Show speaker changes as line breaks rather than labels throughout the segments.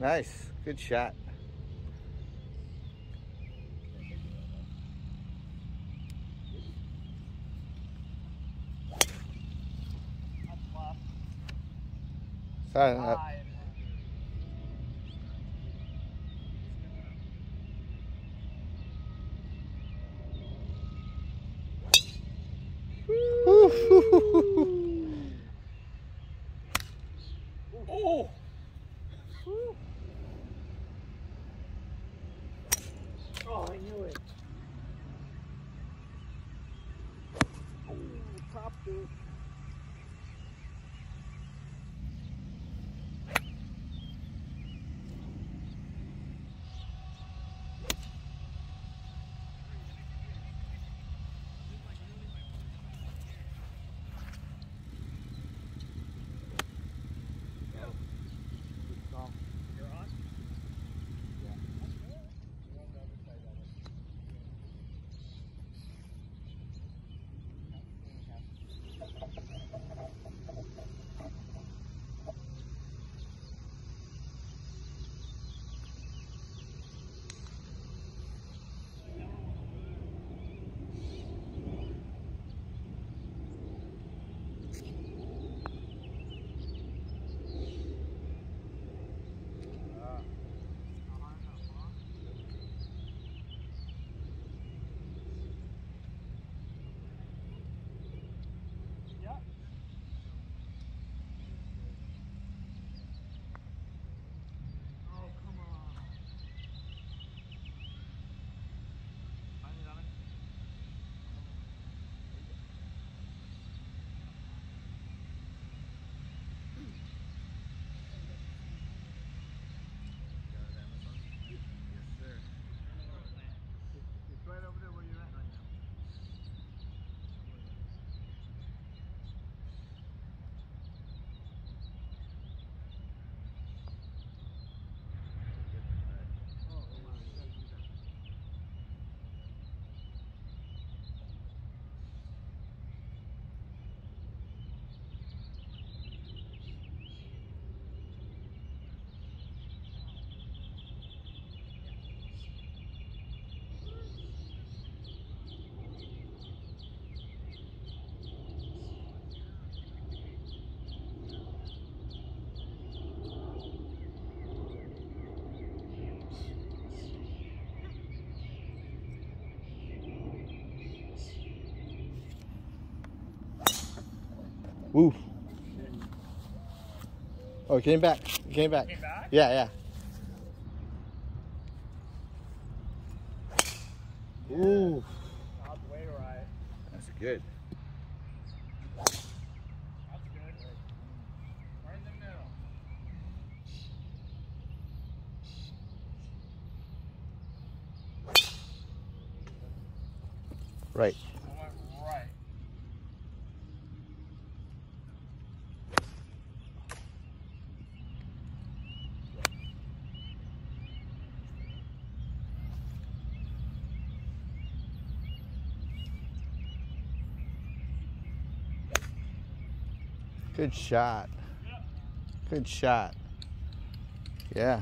Nice. Good shot. Sorry, uh, woo. Oh, it came back. It came back.
Came back?
Yeah, yeah. Ooh.
Top way right.
That's good.
That's good. Right in the middle.
Right.
I went right.
Good shot. Good shot. Yeah.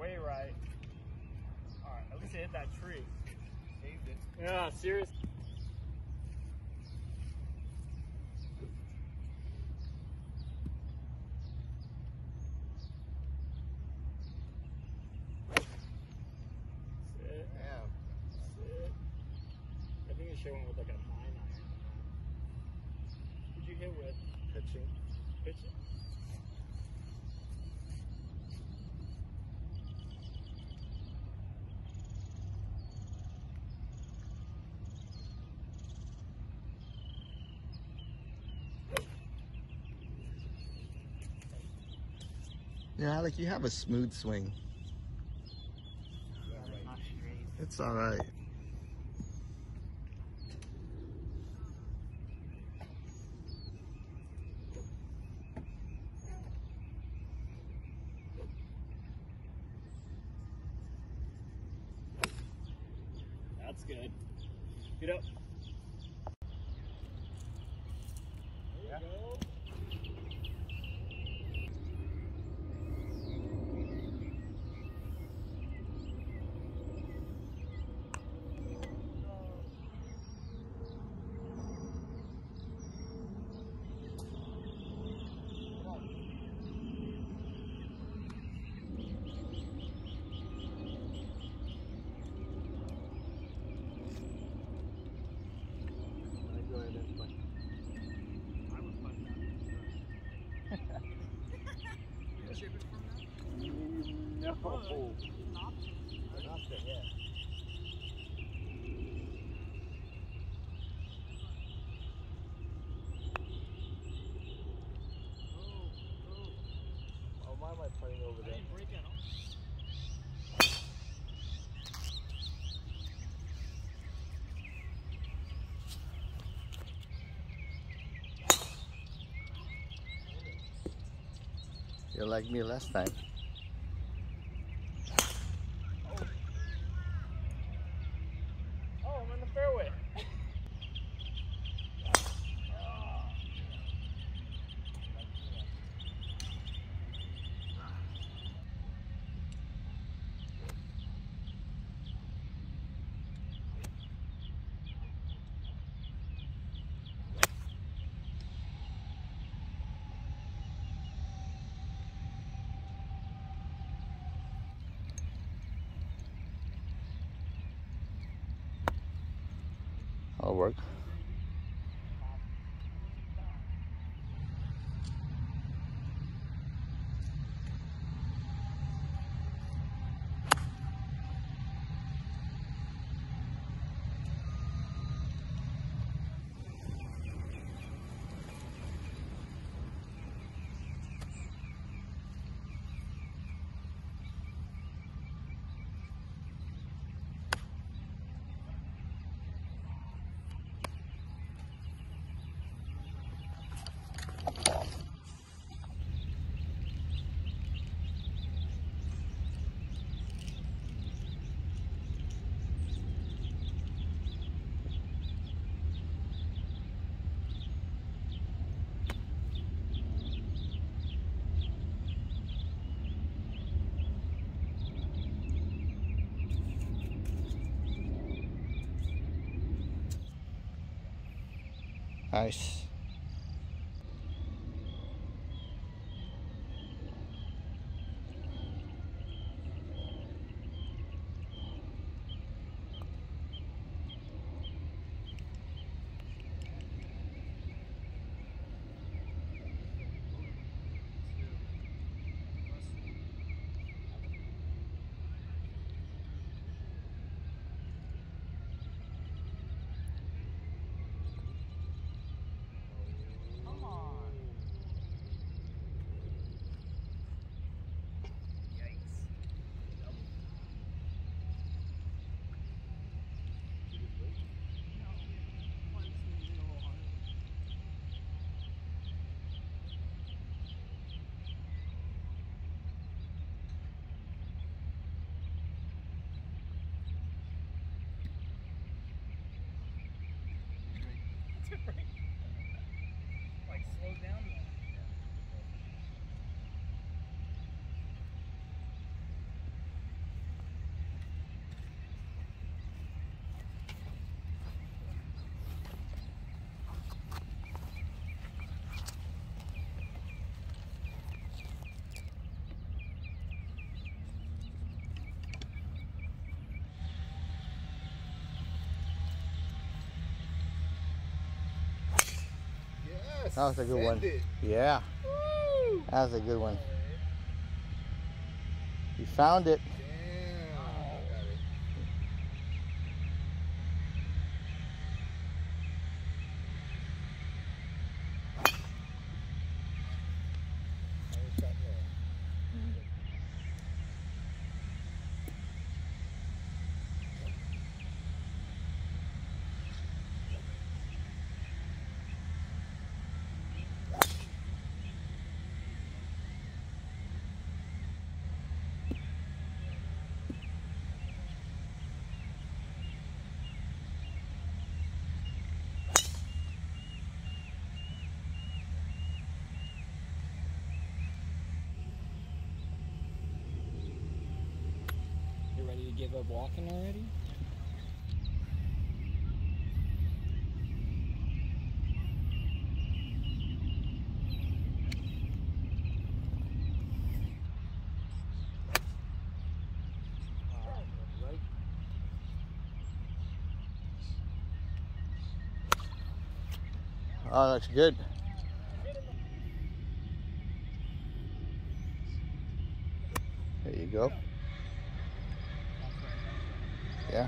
Right. Alright, at least it hit that tree.
Saved it.
Yeah, serious.
Yeah, like you have a smooth swing.
Not straight.
It's all right.
That's good. Get up. There you go.
I go ahead and play.
I would putt that. you chip it from that?
No.
Not.
Not the hit. Oh, why am I putting over there?
You're like me last time.
Oh, I'm in the fairway.
I'll work. Nice. That was a good one.
It.
Yeah,
Woo!
that was a good one. You found it.
Damn. Got it. Nice shot there.
You ready to give up walking already?
Oh, that's good. There you go. Yeah.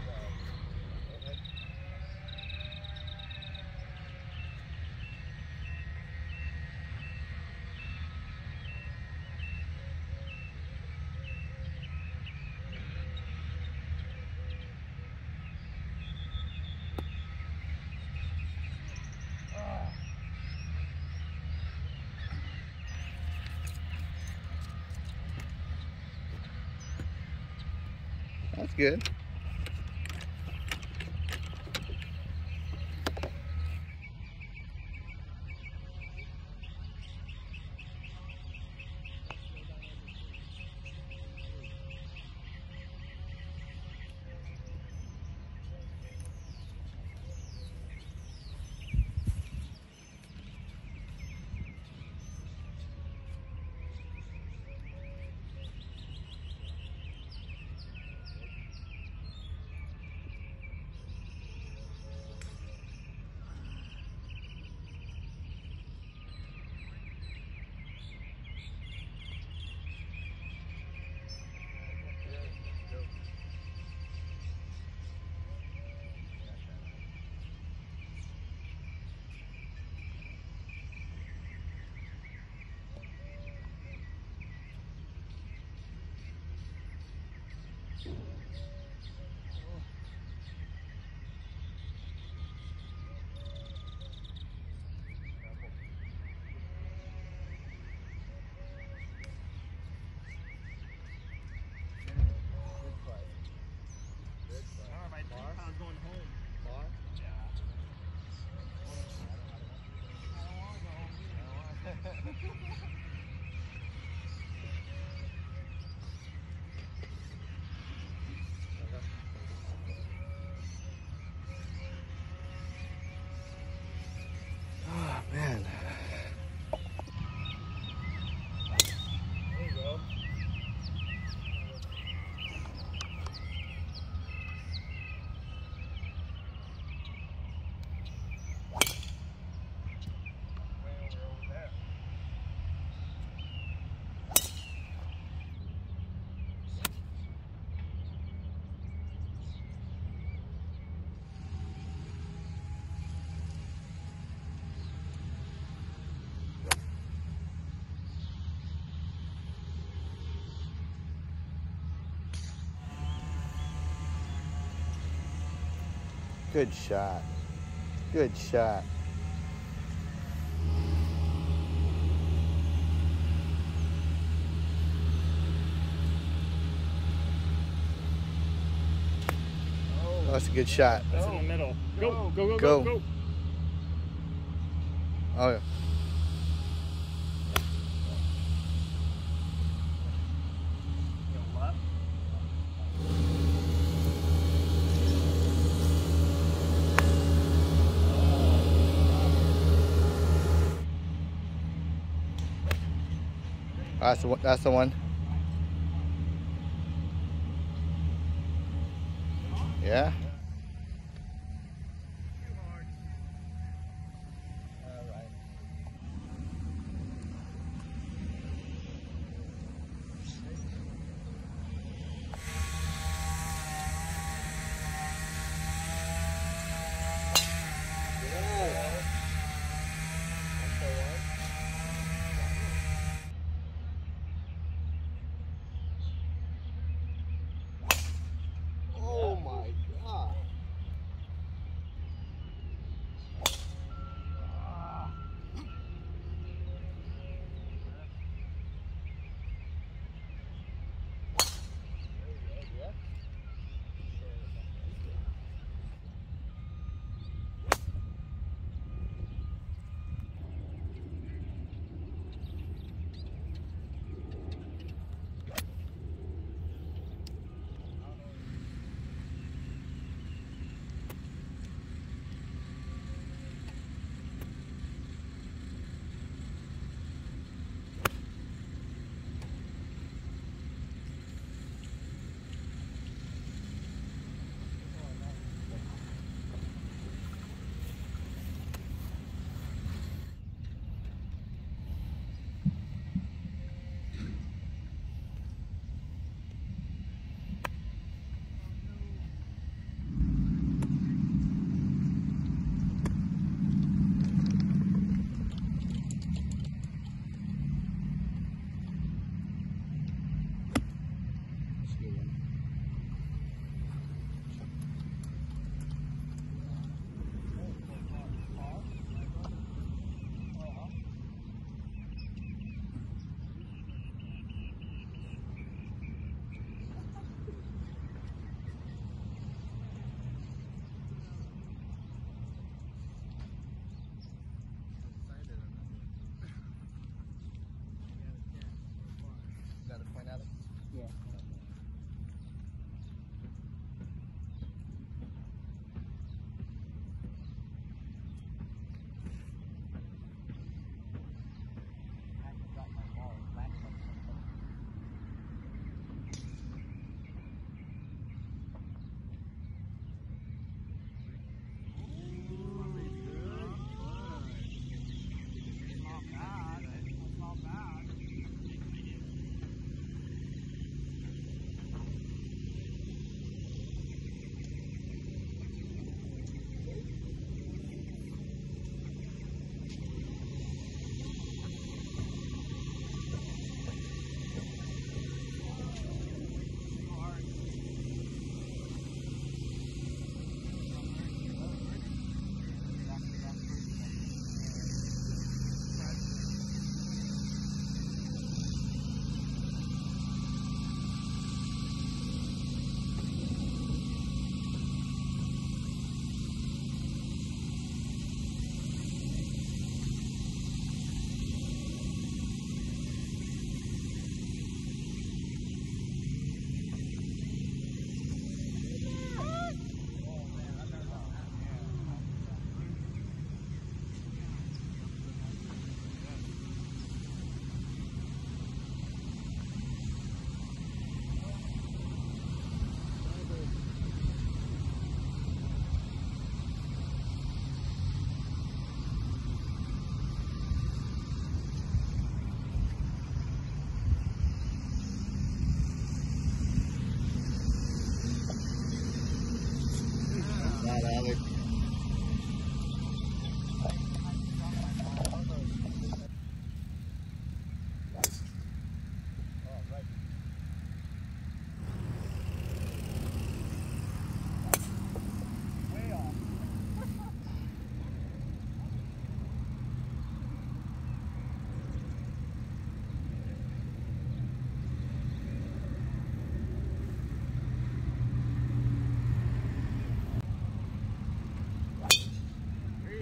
That's good. Good shot. Good shot.
Oh,
that's a good shot.
That's in the middle. Go.
go,
go, Go.
go,
go.
Oh, yeah.
Go left.
That's the one. That's the one. Yeah.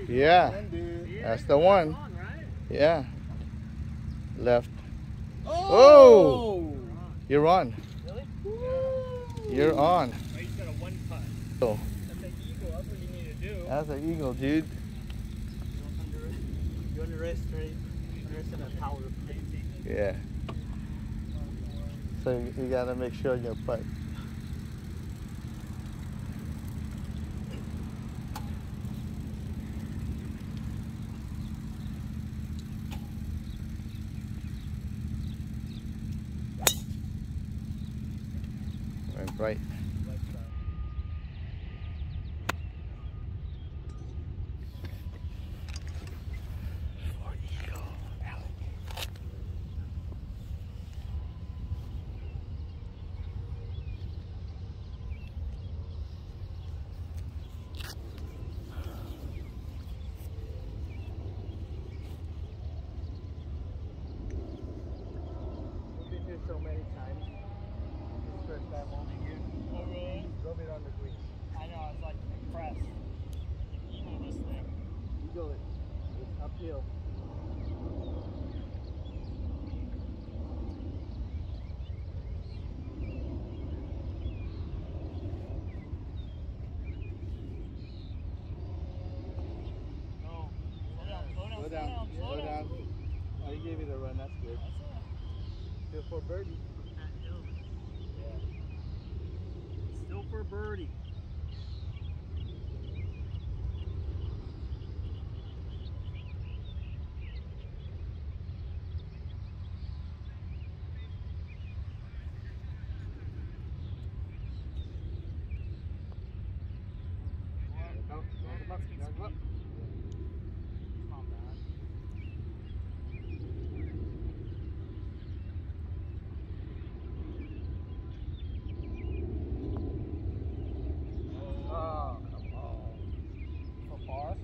Yeah, that's the one. Yeah. Left.
Oh!
You're on.
Really?
You're on.
Oh, got a one putt.
Oh.
That's an eagle. You
dude.
You the power of crazy.
Yeah. So you, you gotta make sure your putt. Right. For eagle, Alec.
We've been here so many times. This first time over here.
Oh, really?
Drove it on the green.
I know, I was like impressed. Eagle this thing.
Eagle it. It's uphill.
No. Slow down, slow down,
Slow
slow
down.
down, slow
Slow
down.
down. You gave it a run. That's good. Good for birdie.
Still for birdie.
Go, go, come up, now go up.
Not bad.
Oh, come on.
For par?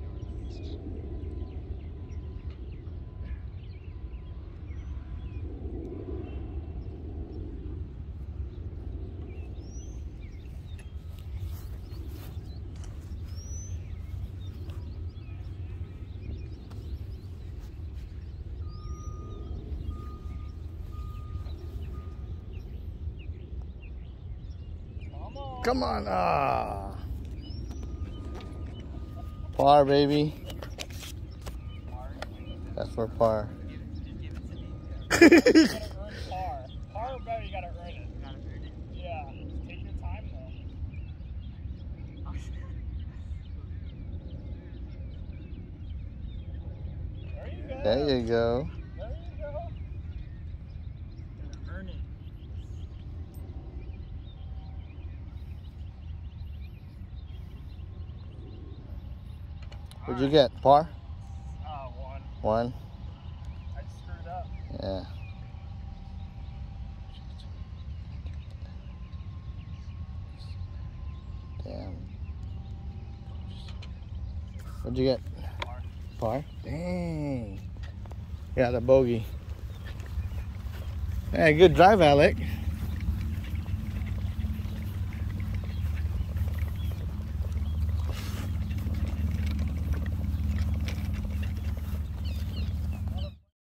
Come on.
Ah. Par, baby. That's for par.
Take your time though. There you go.
There you go.
Gotta earn it.
What'd you get? Par?
Ah, one.
One?
I screwed up.
Yeah. Damn. What'd you get?
Par.
Par? Dang. Got a bogey. Hey, good drive, Alec.